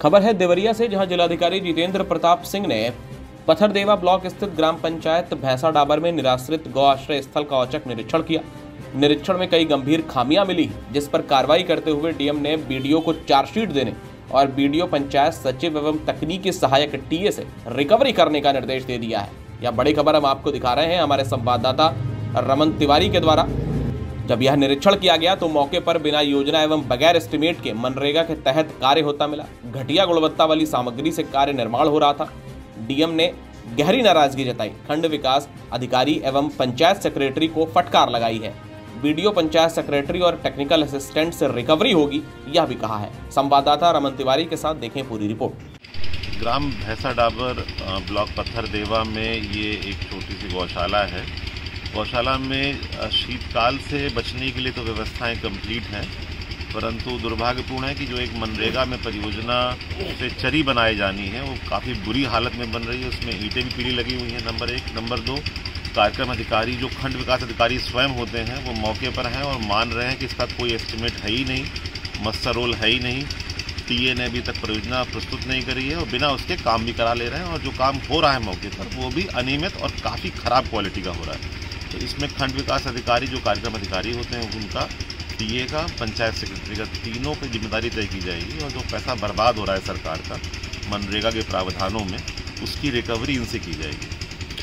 खबर है, देवरिया से जहाँ जिलाधिकारी जितेंद्र प्रताप सिंह ने पथरदेवा ब्लॉक स्थित ग्राम पंचायत भैंसा डाबर में निराश्रित गौ आश्रय स्थल का औचक निरीक्षण किया। निरीक्षण में कई गंभीर खामियाँ मिली, जिस पर कार्रवाई करते हुए डीएम ने बीडीओ को चार्जशीट देने और बीडीओ पंचायत सचिव एवं तकनीकी सहायक टीए से रिकवरी करने का निर्देश दे दिया है। यह बड़ी खबर हम आपको दिखा रहे हैं, हमारे संवाददाता रमन तिवारी के द्वारा। जब यह निरीक्षण किया गया तो मौके पर बिना योजना एवं बगैर एस्टिमेट के मनरेगा के तहत कार्य होता मिला। घटिया गुणवत्ता वाली सामग्री से कार्य निर्माण हो रहा था। डीएम ने गहरी नाराज़गी जताई। खंड विकास अधिकारी एवं पंचायत सेक्रेटरी को फटकार लगाई है। वीडियो पंचायत सेक्रेटरी और टेक्निकल असिस्टेंट से रिकवरी होगी, यह भी कहा है। संवाददाता रमन तिवारी के साथ देखें पूरी रिपोर्ट। ग्राम भैंसा डाबर ब्लॉक पत्थर देवा में ये एक छोटी सी गौशाला है। गौशाला में शीतकाल से बचने के लिए तो व्यवस्थाएँ कंप्लीट हैं, परंतु दुर्भाग्यपूर्ण है कि जो एक मनरेगा में परियोजना से चरी बनाई जानी है, वो काफ़ी बुरी हालत में बन रही है। उसमें ईंटें भी पीली लगी हुई हैं। नंबर एक, नंबर दो, कार्यक्रम अधिकारी, जो खंड विकास अधिकारी स्वयं होते हैं, वो मौके पर हैं और मान रहे हैं कि इसका कोई एस्टिमेट है ही नहीं मस्टर रोल है ही नहीं। टीए ने अभी तक परियोजना प्रस्तुत नहीं करी है और बिना उसके काम भी करा ले रहे हैं और जो काम हो रहा है मौके पर, वो भी अनियमित और काफ़ी खराब क्वालिटी का हो रहा है। तो इसमें खंड विकास अधिकारी, जो कार्यक्रम अधिकारी होते हैं, उनका टीए का, पंचायत सेक्रेटरी का, तीनों की ज़िम्मेदारी तय की जाएगी और जो पैसा बर्बाद हो रहा है सरकार का मनरेगा के प्रावधानों में, उसकी रिकवरी इनसे की जाएगी।